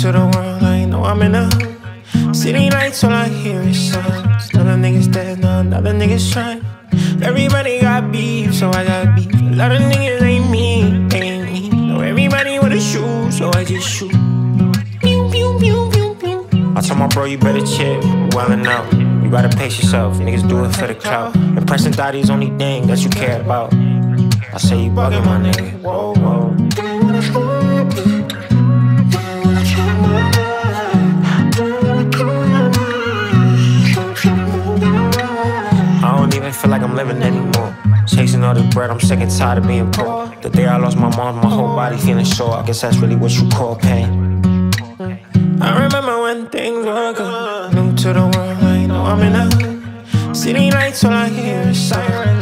to the world, I know I'm enough. City lights, all I hear is sounds. Another nigga's dead, no, another nigga's trying. Everybody got beef, so I got beef. A lot of niggas ain't me, ain't me. Know everybody wanna shoot, so I just shoot. Pew, pew, pew, pew, pew. I tell my bro, you better chill, well enough. You gotta pace yourself, niggas do it for the clout. Impressing daddy's only thing that you care about. I say you bugging my nigga. Whoa, whoa. Feel like I'm living anymore. Chasing all this bread, I'm sick and tired of being poor. The day I lost my mom, my whole body feeling sore. I guess that's really what you call pain. I remember when things were good. New to the world, I know I'm in a. City lights, all I hear is sirens.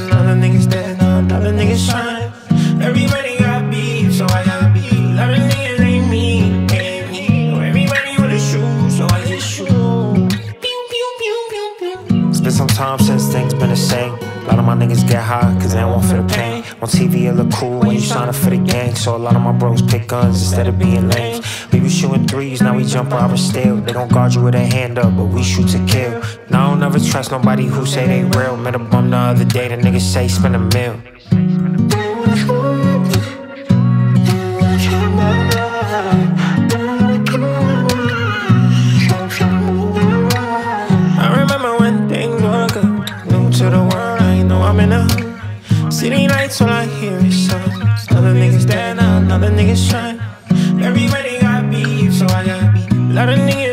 Been some time since things been the same. A lot of my niggas get high, cause they don't want for the pain. On TV, it look cool when you sign up for the gang. So a lot of my bros pick guns instead of being lames. We was shooting threes, now we jump of steel. They gon' guard you with a hand up, but we shoot to kill. Now I don't ever trust nobody who say they real. Met a bum the other day, the niggas say spend a meal. nights all I hear is songs. Other niggas dead, another niggas shine. Everybody got beef, so I got beef. A lot of niggas.